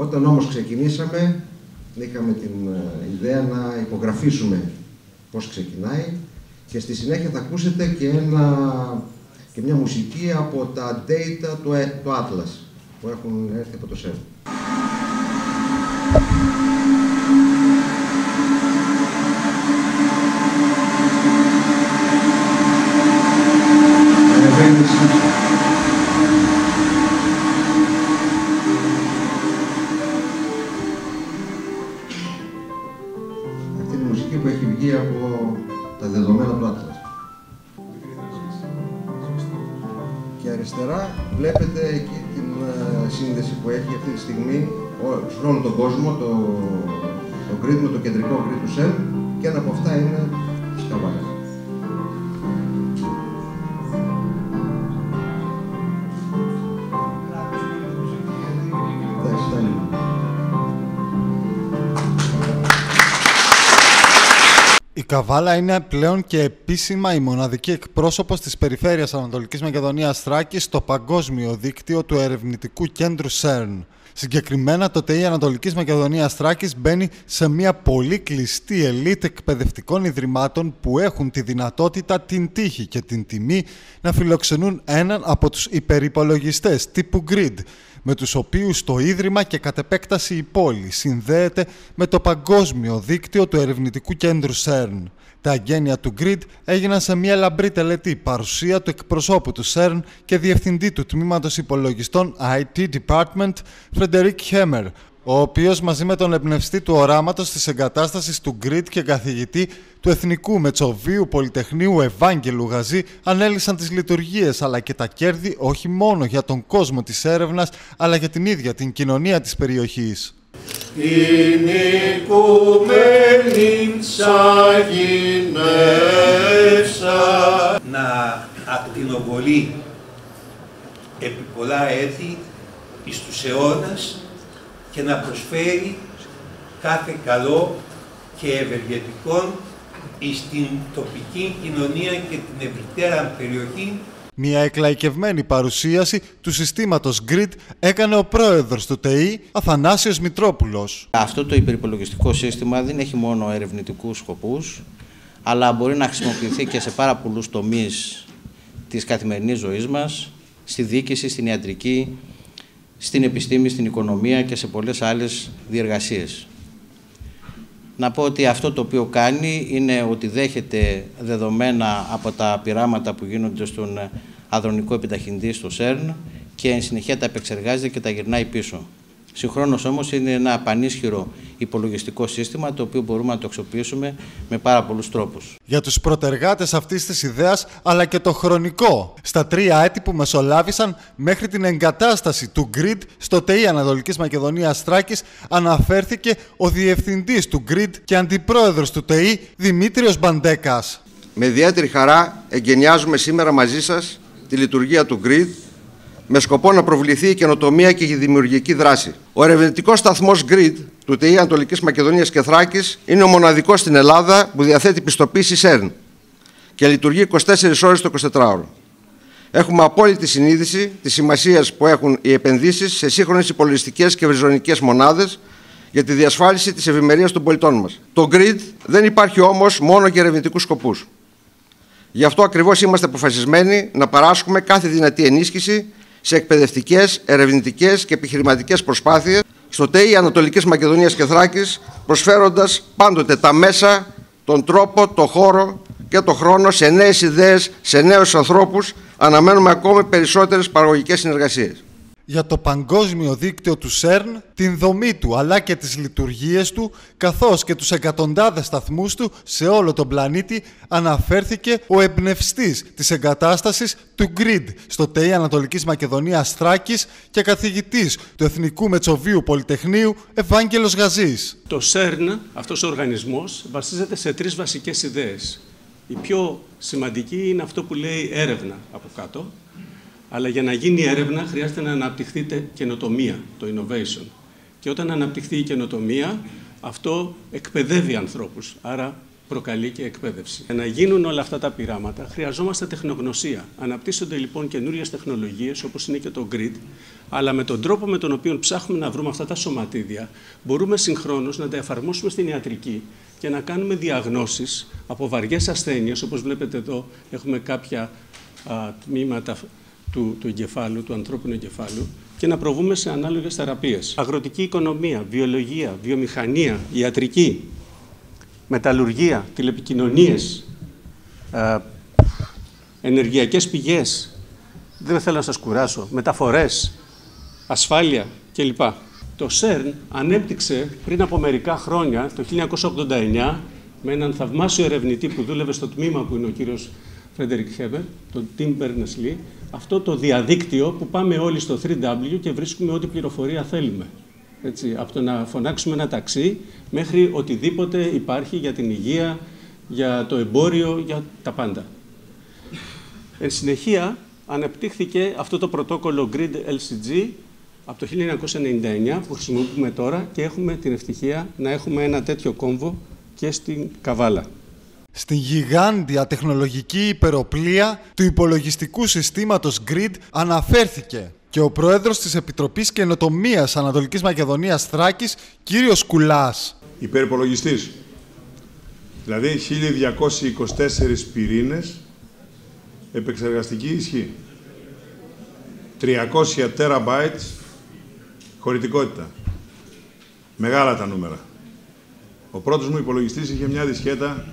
Όταν όμως ξεκινήσαμε, είχαμε την ε, ιδέα να υπογραφήσουμε πώς ξεκινάει και στη συνέχεια θα ακούσετε και, ένα, και μια μουσική από τα data του, του Atlas που έχουν έρθει από το ΣΕΡ. Μουσική που έχει βγει από τα δεδομένα του Atlas. Και αριστερά βλέπετε εκεί την ε, σύνδεση που έχει αυτή τη στιγμή σε όλο τον κόσμο, το, το grid με το κεντρικό grid του ΣΕΝ και ένα από αυτά είναι της Καβάλας. Η Καβάλα είναι πλέον και επίσημα η μοναδική εκπρόσωπος της περιφέρειας Ανατολικής Μακεδονίας Θράκης στο παγκόσμιο δίκτυο του ερευνητικού κέντρου ΣΕΡΝ. Συγκεκριμένα το ΤΕΙ Ανατολικής Μακεδονίας Θράκης μπαίνει σε μια πολύ κλειστή ελίτ εκπαιδευτικών ιδρυμάτων που έχουν τη δυνατότητα, την τύχη και την τιμή να φιλοξενούν έναν από τους υπερυπολογιστές τύπου Grid, με τους οποίους το Ίδρυμα και κατ' επέκταση η πόλη συνδέεται με το παγκόσμιο δίκτυο του ερευνητικού κέντρου CERN. Τα αγγένεια του Grid έγιναν σε μια λαμπρή τελετή παρουσία του εκπροσώπου του CERN και διευθυντή του τμήματος υπολογιστών IT Department, Φρεντερίκ Χέμερ, ο οποίος μαζί με τον εμπνευστή του οράματος της εγκατάστασης του Grid και καθηγητή του Εθνικού Μετσοβίου Πολυτεχνείου Ευάγγελου Γαζή ανέλησαν τις λειτουργίες αλλά και τα κέρδη όχι μόνο για τον κόσμο της έρευνας αλλά για την ίδια την κοινωνία της περιοχής. την οικουμένην σαγηνεύσα. να ακτινοβολεί επί πολλά έτη εις τους αιώνας και να προσφέρει κάθε καλό και ευεργετικό εις την τοπική κοινωνία και την ευρυτέρα περιοχή Μια εκλαϊκευμένη παρουσίαση του συστήματος GRID έκανε ο πρόεδρος του ΤΕΗ Αθανάσιος Μητρόπουλος. Αυτό το υπερυπολογιστικό σύστημα δεν έχει μόνο ερευνητικούς σκοπούς, αλλά μπορεί να χρησιμοποιηθεί και σε πάρα πολλούς τομείς της καθημερινής ζωής μας, στη δίκηση, στην ιατρική, στην επιστήμη, στην οικονομία και σε πολλές άλλες διεργασίες. Να πω ότι αυτό το οποίο κάνει είναι ότι δέχεται δεδομένα από τα πειράματα που γίνονται στον αδρονικό επιταχυντή στο ΣΕΡΝ και εν συνεχεία τα επεξεργάζεται και τα γυρνάει πίσω. Συγχρόνως όμως είναι ένα πανίσχυρο υπολογιστικό σύστημα το οποίο μπορούμε να το αξιοποιήσουμε με πάρα πολλούς τρόπους. Για τους προτεργάτες αυτής της ιδέας, αλλά και το χρονικό. Στα τρία έτη που μεσολάβησαν μέχρι την εγκατάσταση του GRID στο ΤΕΗ Ανατολικής Μακεδονίας Στράκης αναφέρθηκε ο διευθυντής του GRID και αντιπρόεδρος του ΤΕΗ Δημήτριος Μπαντέκας. Με ιδιαίτερη χαρά εγκαινιάζουμε σήμερα μαζί σας τη λειτουργία του GRID με σκοπό να προβληθεί η καινοτομία και η δημιουργική δράση. Ο ερευνητικός σταθμός GRID του ΤΕΗ Ανατολικής Μακεδονίας και Θράκης είναι ο μοναδικός στην Ελλάδα που διαθέτει πιστοποίηση ΣΕΡΝ και λειτουργεί 24 ώρες το 24ωρο. Έχουμε απόλυτη συνείδηση της σημασίας που έχουν οι επενδύσεις σε σύγχρονες υπολογιστικές και βριζονικές μονάδες για τη διασφάλιση της ευημερίας των πολιτών μας. Το GRID δεν υπάρχει όμως μόνο για ερευνητικούς σκοπούς. Γι' αυτό ακριβώς είμαστε αποφασισμένοι να παράσχουμε κάθε δυνατή ενίσχυση σε εκπαιδευτικές, ερευνητικές και επιχειρηματικές προσπάθειες στο ΤΕΙ Ανατολικής Μακεδονίας και Θράκης, προσφέροντας πάντοτε τα μέσα, τον τρόπο, το χώρο και το χρόνο σε νέες ιδέες, σε νέους ανθρώπους. Αναμένουμε ακόμη περισσότερες παραγωγικές συνεργασίες για το παγκόσμιο δίκτυο του ΣΕΡΝ, την δομή του αλλά και τις λειτουργίες του, καθώς και τους εκατοντάδες σταθμούς του σε όλο τον πλανήτη, αναφέρθηκε ο εμπνευστής της εγκατάστασης του GRID στο ΤΕΙ Ανατολικής Μακεδονίας Θράκης και καθηγητής του Εθνικού Μετσοβίου Πολυτεχνείου Ευάγγελος Γαζής. Το ΣΕΡΝ, αυτός ο οργανισμός, βασίζεται σε τρεις βασικές ιδέες. Η πιο σημαντική είναι αυτό που λέει έρευνα από κάτω, αλλά για να γίνει έρευνα χρειάζεται να αναπτυχθεί καινοτομία, το innovation. Και όταν αναπτυχθεί η καινοτομία, αυτό εκπαιδεύει ανθρώπους. Άρα προκαλεί και εκπαίδευση. Για να γίνουν όλα αυτά τα πειράματα χρειαζόμαστε τεχνογνωσία. Αναπτύσσονται λοιπόν καινούριες τεχνολογίες όπως είναι και το grid, αλλά με τον τρόπο με τον οποίο ψάχνουμε να βρούμε αυτά τα σωματίδια, μπορούμε συγχρόνως να τα εφαρμόσουμε στην ιατρική και να κάνουμε διαγνώσεις από βαριές ασθένειες. Όπως βλέπετε εδώ, έχουμε κάποια α, τμήματα του, του εγκεφάλου, του ανθρώπινου εγκεφάλου, και να προβούμε σε ανάλογες θεραπείες. Αγροτική οικονομία, βιολογία, βιομηχανία, ιατρική, μεταλλουργία, τηλεπικοινωνίες, ε, ενεργειακές πηγές, δεν θέλω να σας κουράσω, μεταφορές, ασφάλεια κλπ. Το ΣΕΡΝ ανέπτυξε πριν από μερικά χρόνια, το 1989, με έναν θαυμάσιο ερευνητή που δούλευε στο τμήμα που είναι ο κύριος Φρέντερικ Χέβερ, τον Tim Berners-Lee, αυτό το διαδίκτυο που πάμε όλοι στο 3W και βρίσκουμε ό,τι πληροφορία θέλουμε. Έτσι, από το να φωνάξουμε ένα ταξί μέχρι οτιδήποτε υπάρχει για την υγεία, για το εμπόριο, για τα πάντα. Εν συνεχεία, αναπτύχθηκε αυτό το πρωτόκολλο Grid LCG από το 1999 που χρησιμοποιούμε τώρα και έχουμε την ευτυχία να έχουμε ένα τέτοιο κόμβο και στην Καβάλα στην γιγάντια τεχνολογική υπεροπλία του υπολογιστικού συστήματος GRID αναφέρθηκε και ο πρόεδρος της Επιτροπής Καινοτομίας Ανατολικής Μακεδονίας Θράκης, κύριος Κουλάς. Υπερυπολογιστής. Δηλαδή 1224 πυρήνες επεξεργαστική ισχύ. 300 τεραμπάιτς χωρητικότητα. Μεγάλα τα νούμερα. Ο πρώτος μου υπολογιστής είχε μια δισκέτα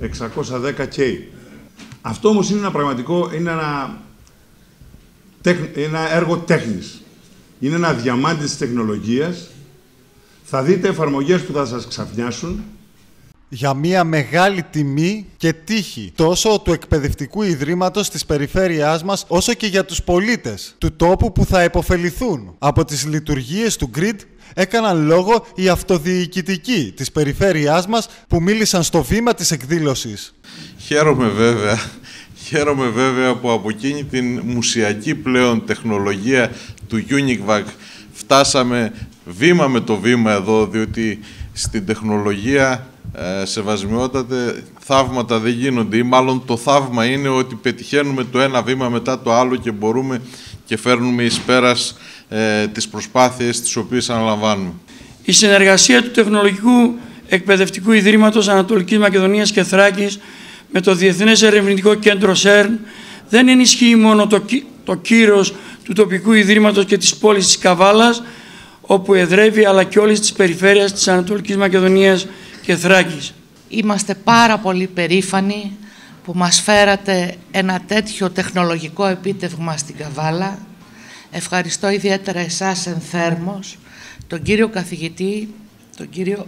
610K. Αυτό όμως είναι ένα πραγματικό, είναι ένα, ένα έργο τέχνης. Είναι ένα διαμάντι της τεχνολογίας. Θα δείτε εφαρμογές που θα σας ξαφνιάσουν. Για μια μεγάλη τιμή και τύχη τόσο του εκπαιδευτικού ιδρύματος της περιφέρειάς μας όσο και για τους πολίτες του τόπου που θα επωφεληθούν από τις λειτουργίες του GRID έκαναν λόγο οι αυτοδιοικητικοί της περιφέρειάς μας που μίλησαν στο βήμα της εκδήλωσης. Χαίρομαι βέβαια, χαίρομαι βέβαια που από εκείνη την μουσιακή πλέον τεχνολογία του UNICVAC φτάσαμε βήμα με το βήμα εδώ, διότι στην τεχνολογία ε, σεβασμιότατε θαύματα δεν γίνονται ή μάλλον το θαύμα είναι ότι πετυχαίνουμε το ένα βήμα μετά το άλλο και μπορούμε και φέρνουμε εις πέρας ε, τις προσπάθειες τις οποίες αναλαμβάνουμε. Η συνεργασία του Τεχνολογικού Εκπαιδευτικού Ιδρύματος Ανατολικής Μακεδονίας και Θράκης με το Διεθνές Ερευνητικό Κέντρο ΣΕΡΝ δεν ενισχύει μόνο το, το κύρος του τοπικού Ιδρύματος και της πόλης της Καβάλας, όπου εδρεύει, αλλά και όλης της περιφέρειας της Ανατολικής Μακεδονίας και Θράκης. Είμαστε πάρα πολύ περήφανοι που μας φέρατε ένα τέτοιο τεχνολογικό επίτευγμα στην Καβάλα. Ευχαριστώ ιδιαίτερα εσάς εν θέρμος, τον κύριο καθηγητή, τον κύριο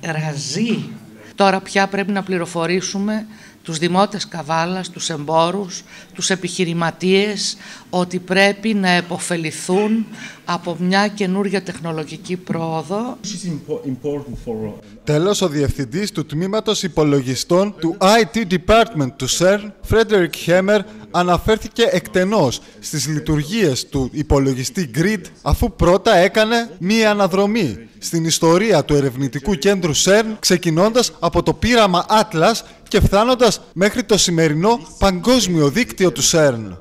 Ραζή. Τώρα πια πρέπει να πληροφορήσουμε τους δημότες Καβάλας, τους εμπόρους, τους επιχειρηματίες ότι πρέπει να επωφεληθούν από μια καινούργια τεχνολογική πρόοδο. Τέλος, ο Διευθυντής του Τμήματος Υπολογιστών του IT Department του CERN, Frederick Hammer, αναφέρθηκε εκτενώς στις λειτουργίες του υπολογιστή GRID, αφού πρώτα έκανε μία αναδρομή στην ιστορία του ερευνητικού κέντρου CERN, ξεκινώντας από το πείραμα Atlas και φτάνοντας μέχρι το σημερινό παγκόσμιο δίκτυο του CERN.